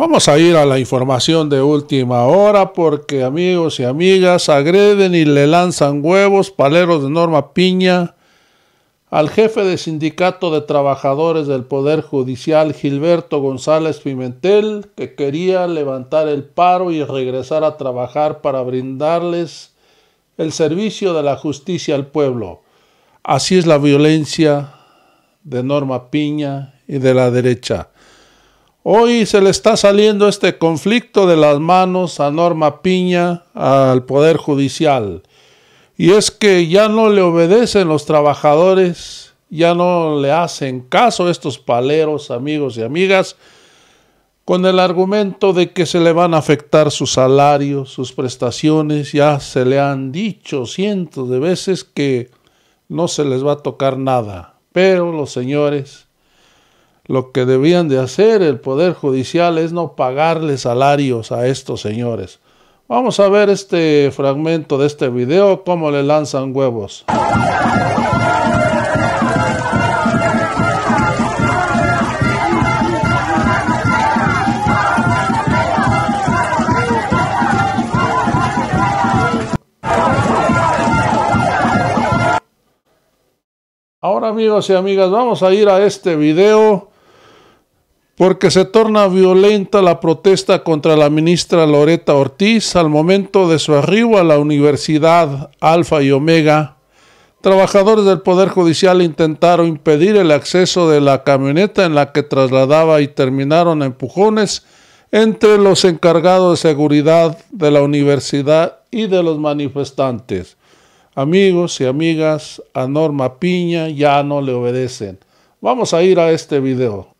Vamos a ir a la información de última hora porque amigos y amigas agreden y le lanzan huevos paleros de Norma Piña al jefe de sindicato de trabajadores del Poder Judicial Gilberto González Pimentel que quería levantar el paro y regresar a trabajar para brindarles el servicio de la justicia al pueblo. Así es la violencia de Norma Piña y de la derecha. Hoy se le está saliendo este conflicto de las manos a Norma Piña, al Poder Judicial. Y es que ya no le obedecen los trabajadores, ya no le hacen caso estos paleros, amigos y amigas, con el argumento de que se le van a afectar sus salarios, sus prestaciones. Ya se le han dicho cientos de veces que no se les va a tocar nada. Pero los señores lo que debían de hacer el Poder Judicial es no pagarle salarios a estos señores. Vamos a ver este fragmento de este video, cómo le lanzan huevos. Ahora amigos y amigas, vamos a ir a este video porque se torna violenta la protesta contra la ministra Loreta Ortiz al momento de su arribo a la Universidad Alfa y Omega. Trabajadores del Poder Judicial intentaron impedir el acceso de la camioneta en la que trasladaba y terminaron empujones entre los encargados de seguridad de la universidad y de los manifestantes. Amigos y amigas, a Norma Piña ya no le obedecen. Vamos a ir a este video.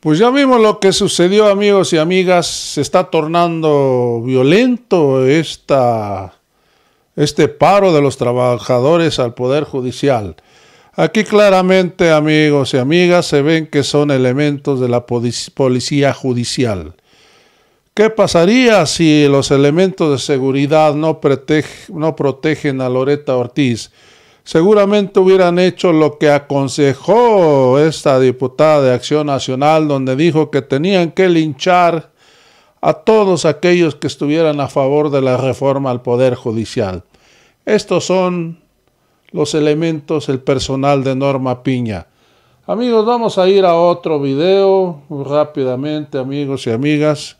Pues ya vimos lo que sucedió, amigos y amigas. Se está tornando violento esta, este paro de los trabajadores al Poder Judicial. Aquí claramente, amigos y amigas, se ven que son elementos de la policía judicial. ¿Qué pasaría si los elementos de seguridad no, no protegen a Loreta Ortiz? Seguramente hubieran hecho lo que aconsejó esta diputada de Acción Nacional, donde dijo que tenían que linchar a todos aquellos que estuvieran a favor de la reforma al Poder Judicial. Estos son los elementos, el personal de Norma Piña. Amigos, vamos a ir a otro video rápidamente, amigos y amigas.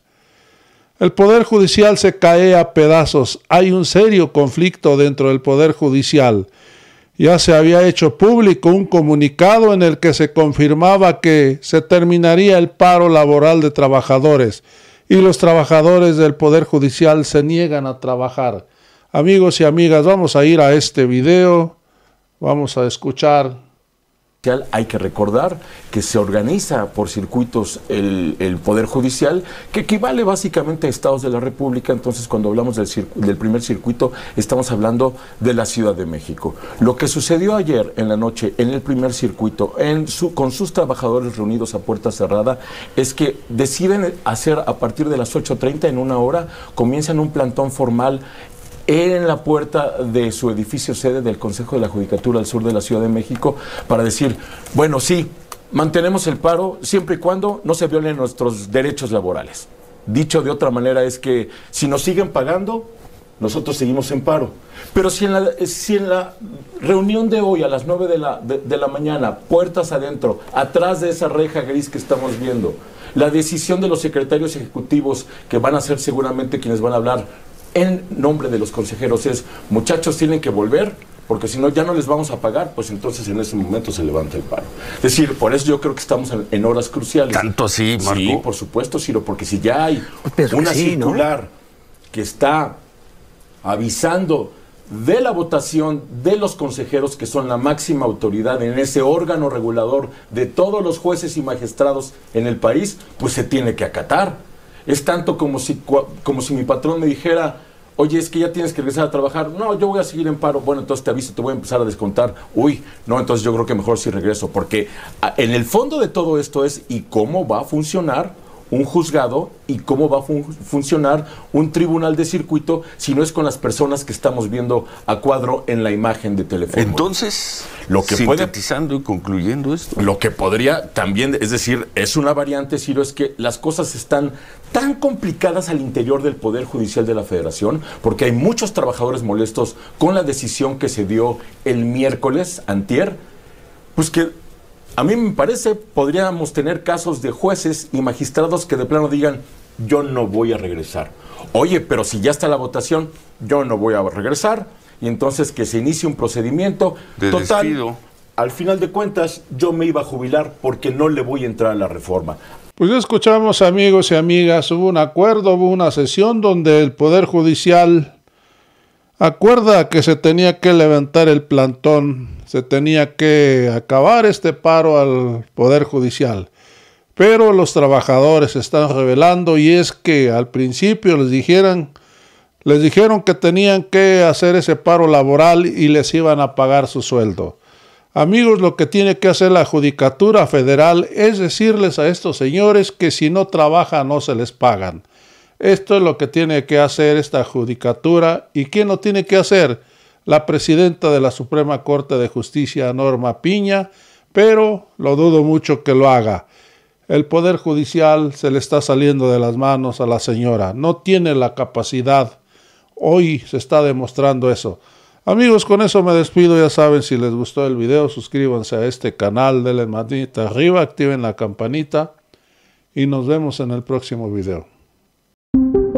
El Poder Judicial se cae a pedazos. Hay un serio conflicto dentro del Poder Judicial ya se había hecho público un comunicado en el que se confirmaba que se terminaría el paro laboral de trabajadores y los trabajadores del Poder Judicial se niegan a trabajar. Amigos y amigas, vamos a ir a este video, vamos a escuchar hay que recordar que se organiza por circuitos el, Poder Judicial, que equivale básicamente a estados de la República. Entonces, cuando hablamos del, primer circuito, estamos hablando de la Ciudad de México. Lo que sucedió ayer en la noche en el primer circuito, con sus trabajadores reunidos a puerta cerrada, es que deciden hacer a partir de las 8.30 en una hora, comienzan un plantón formal en la puerta de su edificio sede del Consejo de la Judicatura al sur de la Ciudad de México para decir, bueno, sí, mantenemos el paro siempre y cuando no se violen nuestros derechos laborales. Dicho de otra manera es que si nos siguen pagando, nosotros seguimos en paro. Pero si en la, si en la reunión de hoy a las 9 de la, de la mañana, puertas adentro, atrás de esa reja gris que estamos viendo, la decisión de los secretarios ejecutivos, que van a ser seguramente quienes van a hablar, en nombre de los consejeros es, muchachos tienen que volver, porque si no ya no les vamos a pagar, pues entonces en ese momento se levanta el paro. Es decir, por eso yo creo que estamos en, horas cruciales. Tanto así, Marco. Sí, por supuesto, Ciro, porque si ya hay una circular que está avisando de la votación de los consejeros que son la máxima autoridad en ese órgano regulador de todos los jueces y magistrados en el país, pues se tiene que acatar. Es tanto como si, como si mi patrón me dijera, oye, es que ya tienes que regresar a trabajar. No, yo voy a seguir en paro. Bueno, entonces te aviso, te voy a empezar a descontar. Uy, no, entonces yo creo que mejor si regreso, porque en el fondo de todo esto es, ¿y cómo va a funcionar? Un juzgado y cómo va a funcionar un tribunal de circuito si no es con las personas que estamos viendo a cuadro en la imagen de teléfono. Entonces, lo que sintetizando y concluyendo esto. Lo que podría también, es decir, es una variante, Ciro, es que las cosas están tan complicadas al interior del Poder Judicial de la Federación, porque hay muchos trabajadores molestos con la decisión que se dio el miércoles, antier, pues que a mí me parece, podríamos tener casos de jueces y magistrados que de plano digan, yo no voy a regresar. Oye, pero si ya está la votación, yo no voy a regresar. Y entonces que se inicie un procedimiento de total. Al final de cuentas, yo me iba a jubilar porque no le voy a entrar a la reforma. Pues ya escuchamos, amigos y amigas, hubo un acuerdo, hubo una sesión donde el Poder Judicial acuerda que se tenía que levantar el plantón se tenía que acabar este paro al Poder Judicial. Pero los trabajadores están revelando y es que al principio les dijeron, les dijeron que tenían que hacer ese paro laboral y les iban a pagar su sueldo. Amigos, lo que tiene que hacer la Judicatura Federal es decirles a estos señores que si no trabajan no se les pagan. Esto es lo que tiene que hacer esta Judicatura y ¿quién lo tiene que hacer? la presidenta de la Suprema Corte de Justicia, Norma Piña, pero lo dudo mucho que lo haga. El Poder Judicial se le está saliendo de las manos a la señora. No tiene la capacidad. Hoy se está demostrando eso. Amigos, con eso me despido. Ya saben, si les gustó el video, suscríbanse a este canal, denle manita arriba, activen la campanita y nos vemos en el próximo video. thank you.